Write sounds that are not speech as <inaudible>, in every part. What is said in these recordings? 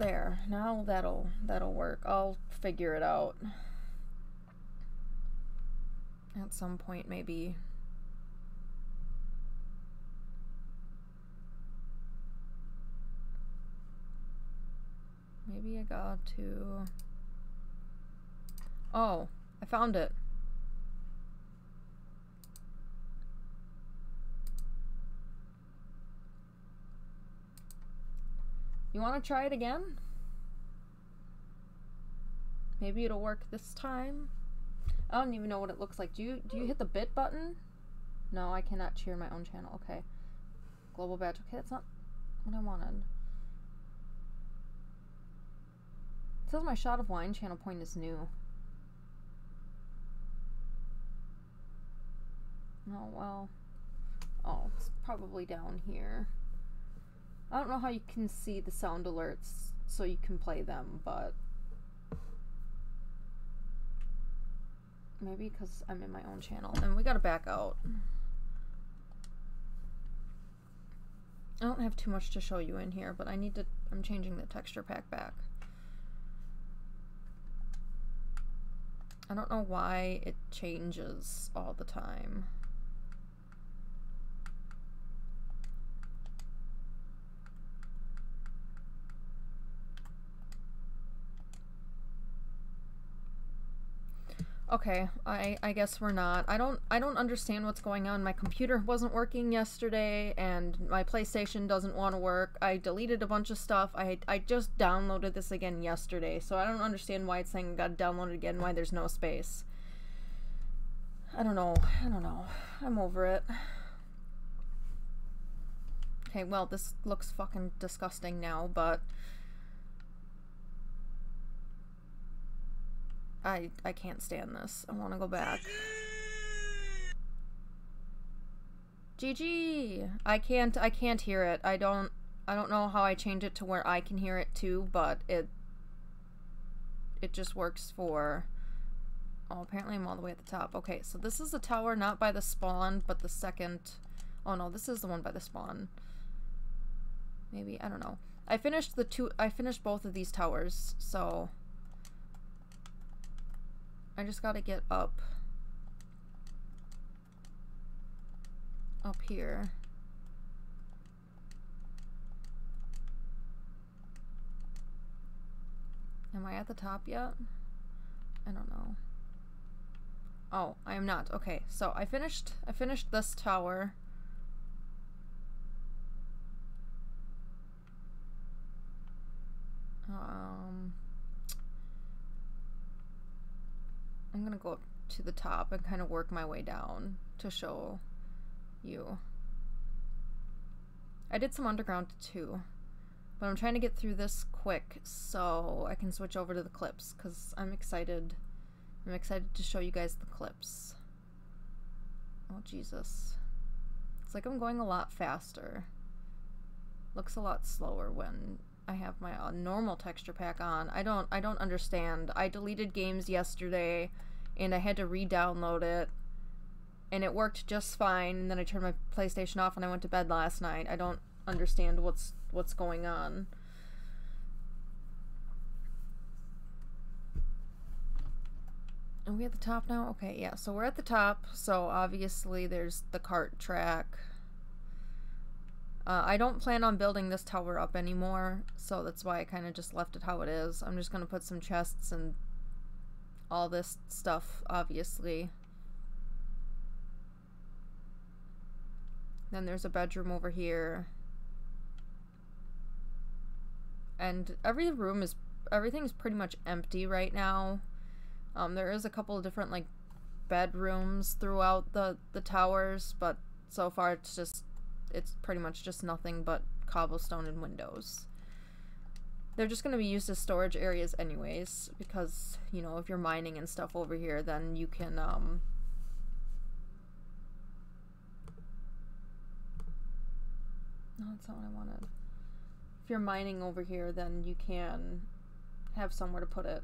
There. Now that'll that'll work. I'll figure it out. At some point maybe. Maybe I got to Oh, I found it. You want to try it again? Maybe it'll work this time. I don't even know what it looks like. Do you do you hit the bit button? No, I cannot cheer my own channel. Okay. Global badge. Okay, that's not what I wanted. It says my shot of wine channel point is new. Oh, well. Oh, it's probably down here. I don't know how you can see the sound alerts so you can play them, but maybe because I'm in my own channel. And we gotta back out. I don't have too much to show you in here, but I need to, I'm changing the texture pack back. I don't know why it changes all the time. Okay, I I guess we're not. I don't I don't understand what's going on. My computer wasn't working yesterday and my PlayStation doesn't want to work. I deleted a bunch of stuff. I I just downloaded this again yesterday. So I don't understand why it's saying got downloaded again why there's no space. I don't know. I don't know. I'm over it. Okay, well, this looks fucking disgusting now, but I I can't stand this. I want to go back. GG. I can't I can't hear it. I don't I don't know how I change it to where I can hear it too, but it it just works for Oh, apparently I'm all the way at the top. Okay, so this is the tower not by the spawn, but the second Oh no, this is the one by the spawn. Maybe, I don't know. I finished the two I finished both of these towers, so I just gotta get up. Up here. Am I at the top yet? I don't know. Oh, I am not. Okay, so I finished I finished this tower. Um I'm gonna go up to the top and kind of work my way down to show you. I did some underground too, but I'm trying to get through this quick so I can switch over to the clips because I'm excited. I'm excited to show you guys the clips. Oh, Jesus. It's like I'm going a lot faster. Looks a lot slower when I have my uh, normal texture pack on. I don't I don't understand. I deleted games yesterday and I had to re-download it and it worked just fine and then I turned my PlayStation off and I went to bed last night. I don't understand what's what's going on. Are we at the top now? Okay, yeah, so we're at the top. So obviously there's the cart track. Uh, I don't plan on building this tower up anymore, so that's why I kind of just left it how it is. I'm just going to put some chests and all this stuff, obviously. Then there's a bedroom over here. And every room is, everything's pretty much empty right now. Um, there is a couple of different, like, bedrooms throughout the, the towers, but so far it's just it's pretty much just nothing but cobblestone and windows. They're just going to be used as storage areas anyways, because, you know, if you're mining and stuff over here, then you can, um... No, that's not what I wanted. If you're mining over here, then you can have somewhere to put it.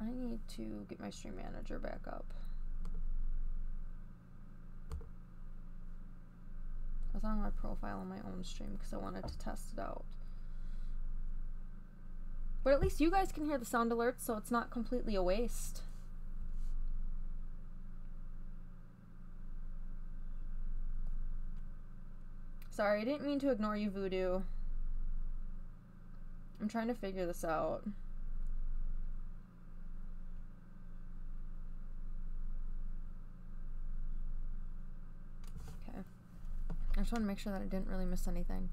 I need to get my stream manager back up. I was on my profile on my own stream because I wanted to test it out. But at least you guys can hear the sound alerts, so it's not completely a waste. Sorry, I didn't mean to ignore you, Voodoo. I'm trying to figure this out. Okay. I just want to make sure that I didn't really miss anything.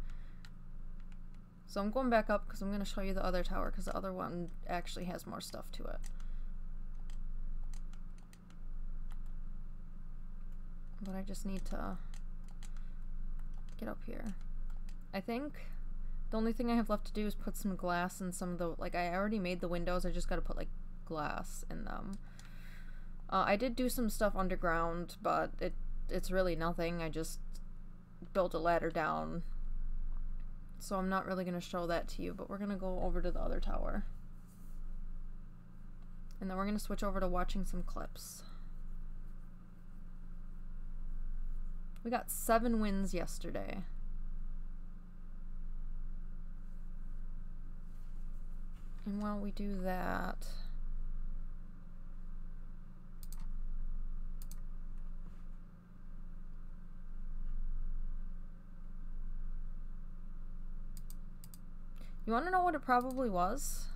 So I'm going back up because I'm going to show you the other tower because the other one actually has more stuff to it. But I just need to get up here. I think the only thing I have left to do is put some glass in some of the, like I already made the windows, I just gotta put like glass in them. Uh, I did do some stuff underground, but it it's really nothing. I just built a ladder down. So I'm not really going to show that to you, but we're going to go over to the other tower. And then we're going to switch over to watching some clips. We got seven wins yesterday. And while we do that, you want to know what it probably was?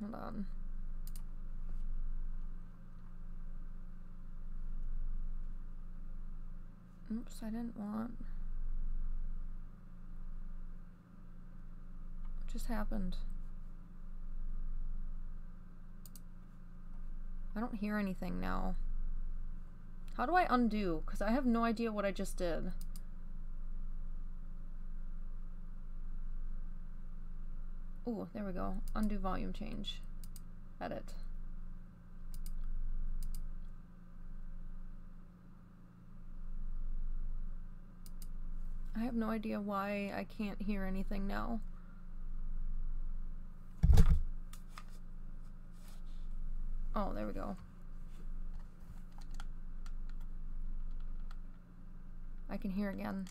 Hold on. Oops, I didn't want. What just happened? I don't hear anything now. How do I undo? Because I have no idea what I just did. Oh, there we go. Undo volume change. Edit. I have no idea why I can't hear anything now. Oh, there we go. I can hear again.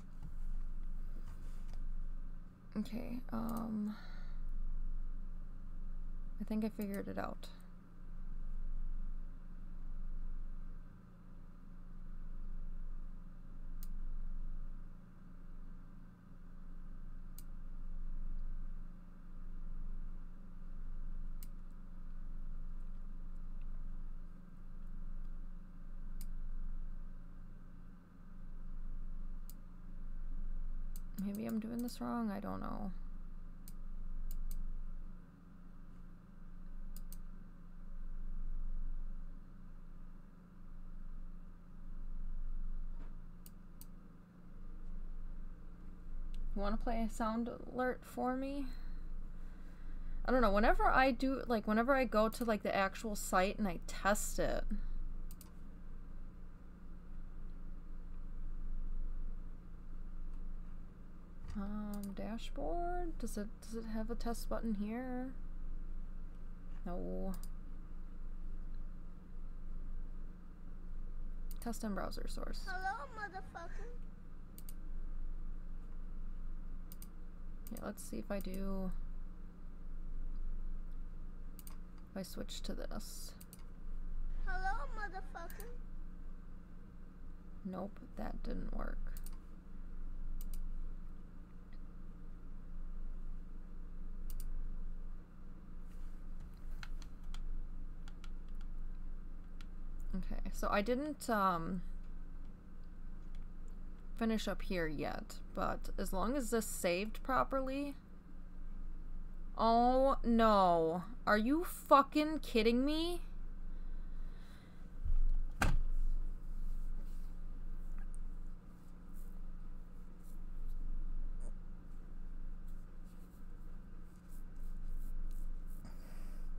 Okay, um... I think I figured it out. Maybe I'm doing this wrong, I don't know. You want to play a sound alert for me? I don't know, whenever I do, like, whenever I go to, like, the actual site and I test it, Um, dashboard? Does it does it have a test button here? No. Test and browser source. Hello, motherfucker. Yeah, let's see if I do. If I switch to this. Hello, motherfucker. Nope, that didn't work. Okay, so I didn't um, finish up here yet, but as long as this saved properly... Oh no. Are you fucking kidding me?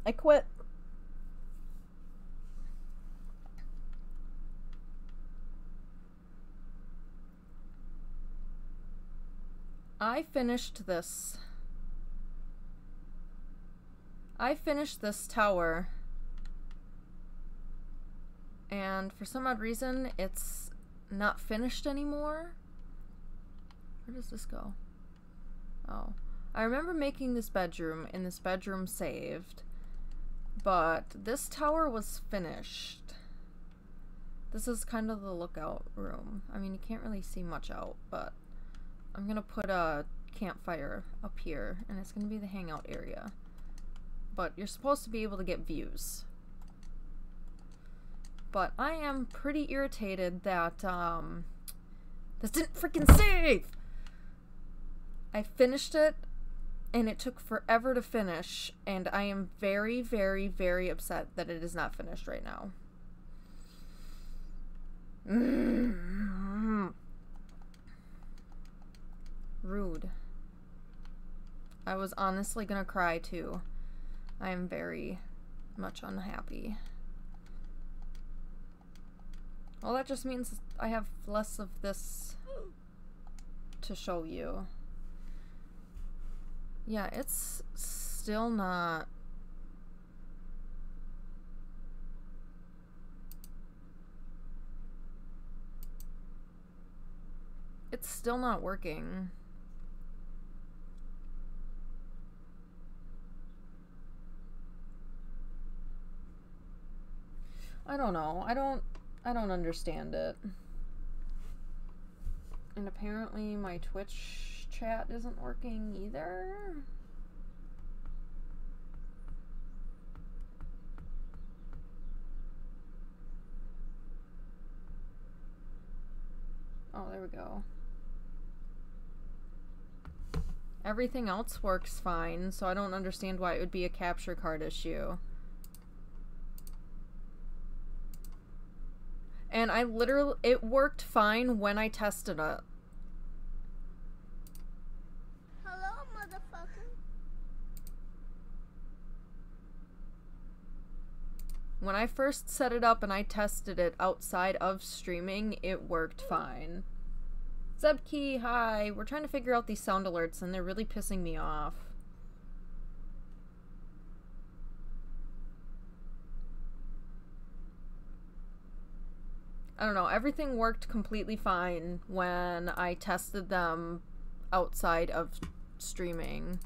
I quit. I finished this. I finished this tower And for some odd reason, it's not finished anymore. Where does this go? Oh. I remember making this bedroom and this bedroom saved. But this tower was finished. This is kind of the lookout room. I mean, you can't really see much out, but I'm gonna put a campfire up here, and it's gonna be the hangout area. But you're supposed to be able to get views. But I am pretty irritated that, um, this didn't freaking save! I finished it, and it took forever to finish, and I am very, very, very upset that it is not finished right now. Rude. I was honestly gonna cry too. I am very much unhappy. Well, that just means I have less of this to show you. Yeah, it's still not... It's still not working. I don't know. I don't I don't understand it. And apparently my Twitch chat isn't working either. Oh, there we go. Everything else works fine, so I don't understand why it would be a capture card issue. And I literally, it worked fine when I tested it. Hello, motherfucker. When I first set it up and I tested it outside of streaming, it worked fine. Zebkey, hi. We're trying to figure out these sound alerts and they're really pissing me off. I don't know, everything worked completely fine when I tested them outside of streaming.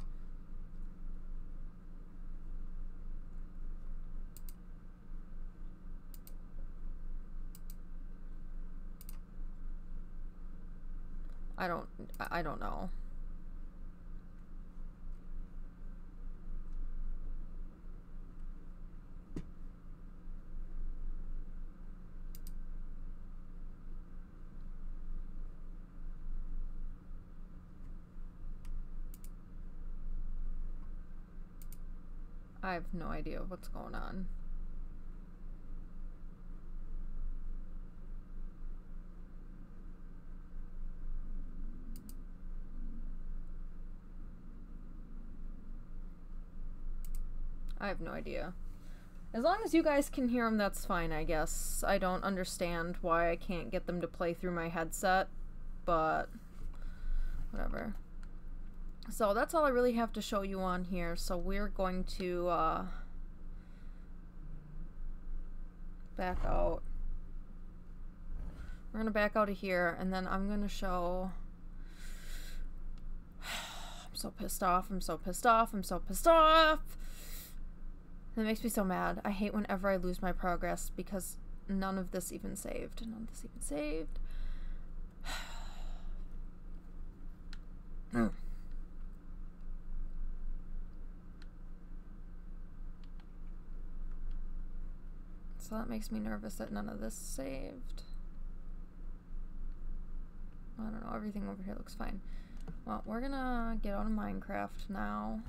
I don't I don't know. I have no idea what's going on. I have no idea. As long as you guys can hear them, that's fine, I guess. I don't understand why I can't get them to play through my headset, but whatever. So that's all I really have to show you on here. So we're going to uh, back out. We're going to back out of here, and then I'm going to show... <sighs> I'm so pissed off. I'm so pissed off. I'm so pissed off. It makes me so mad. I hate whenever I lose my progress because none of this even saved. None of this even saved. <sighs> So that makes me nervous that none of this saved. I don't know, everything over here looks fine. Well, we're gonna get on Minecraft now.